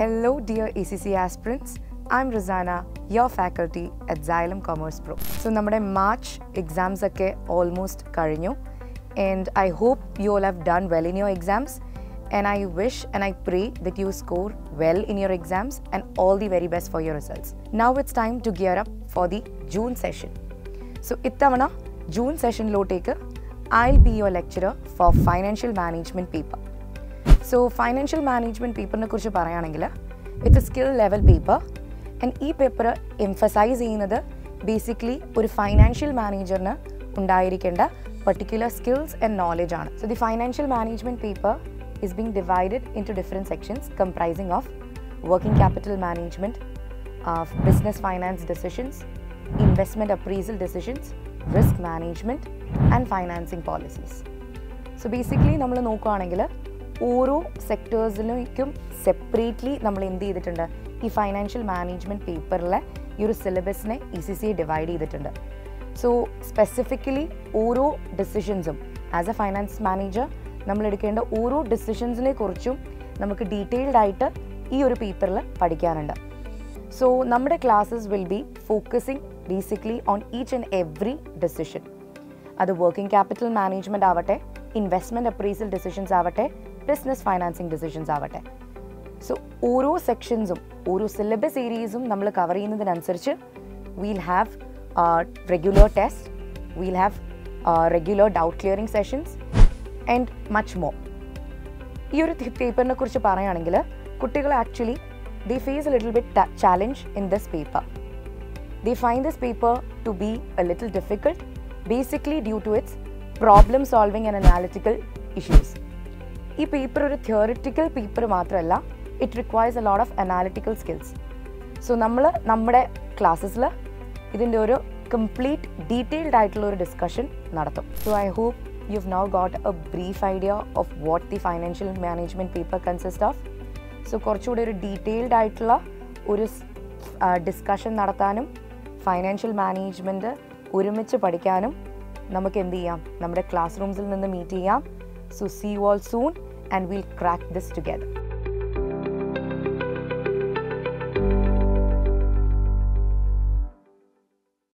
Hello, dear ACC aspirants. I'm Rosanna, your faculty at Xylem Commerce Pro. So, നമ്മുടെ March exams ഒക്കെ almost കഴിഞ്ഞു and I hope you all have done well in your exams and I wish and I pray that you score well in your exams and all the very best for your results now it's time to gear up for the June session so ഇത്തവണ June സെഷനിലോട്ടേക്ക് I be your lecturer for financial management paper So financial management പേപ്പറിനെ കുറിച്ച് പറയുകയാണെങ്കിൽ it's a skill level paper and ഈ paper emphasise ചെയ്യുന്നത് basically ഒരു financial മാനേജറിന് ഉണ്ടായിരിക്കേണ്ട particular skills and knowledge ആണ് so the financial management paper is being divided into different sections comprising of working capital management, of business finance decisions, investment appraisal decisions, risk management, and financing policies. So basically, നമ്മൾ നോക്കുകയാണെങ്കിൽ ഓരോ സെക്ടേഴ്സിലേക്കും separately നമ്മൾ എന്ത് ചെയ്തിട്ടുണ്ട്? ഈ financial management പേപ്പറിലെ ഈ ഒരു സിലബസിനെ ഇ സി സി ഡിവൈഡ് ചെയ്തിട്ടുണ്ട്. സോ സ്പെസിഫിക്കലി ഓരോ ഡിസിഷൻസും ആസ് എ ഫൈനാൻസ് മാനേജർ നമ്മൾ എടുക്കേണ്ട ഓരോ ഡിസിഷൻസിനെ കുറിച്ചും നമുക്ക് ഡീറ്റെയിൽഡ് ആയിട്ട് ഈ ഒരു പേപ്പറിൽ പഠിക്കാനുണ്ട്. സോ നമ്മുടെ classes will be focusing basically on each and every decision അത് വർക്കിംഗ് ക്യാപിറ്റൽ മാനേജ്മെന്റ് ആവട്ടെ ഇൻവെസ്റ്റ്മെന്റ് അപ്രീസൽ ഡെസിഷൻസ് ആവട്ടെ ബിസിനസ് ഫൈനാൻസിങ് ഡിസിഷൻസ് ആവട്ടെ സോ ഓരോ സെക്ഷൻസും ഓരോ സിലബസ് ഏരിയസും നമ്മൾ cover ചെയ്യുന്നതിനനുസരിച്ച് we'll have regular test we'll have regular doubt clearing sessions and much more ഈ ഒരു പേപ്പറിനെ കുറിച്ച് പറയുകയാണെങ്കിൽ കുട്ടികൾ actually they face a little bit challenge in this paper they find this paper to be a little difficult basically due to its problem solving and analytical issues ഈ paper ഒരു theoretical paper മാത്രമല്ല it requires a lot of analytical skills so നമ്മൾ നമ്മുടെ ക്ലാസ്സസിൽ ഇതിന്റെ ഒരു complete detailed ആയിട്ടുള്ള ഒരു discussion നടത്തും. So I hope you have now got a brief idea of what the financial management paper consist of so കുറച്ചുകൂടി ഒരു ഡീറ്റെയിൽഡ് ആയിട്ടുള്ള ഒരു ഡിസ്കഷൻ നടത്താനും ഫൈനാൻഷ്യൽ മാനേജ്മെന്റ് ഒരുമിച്ച് പഠിക്കാനും നമുക്ക് എന്ത് ചെയ്യാം? നമ്മുടെ ക്ലാസ് റൂംസിൽ നിന്ന് മീറ്റ് ചെയ്യാം. So see you all soon and we'll crack this together.